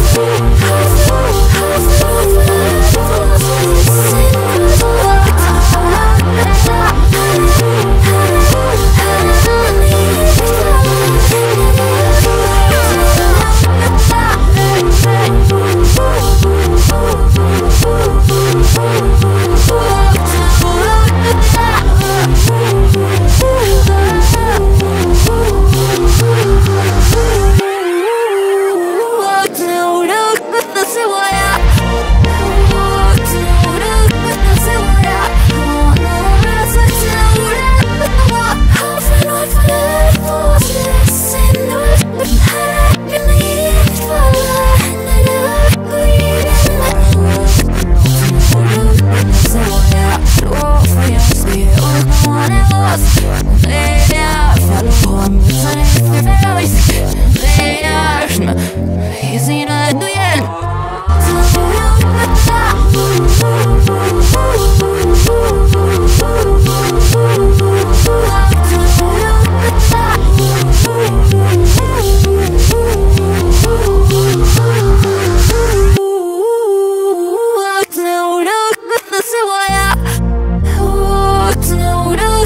Thank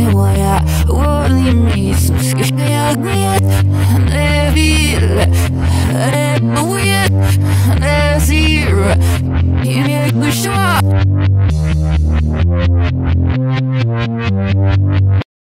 моя Воли миск Ягнет Не вил Ребует Не зир